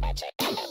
Magic.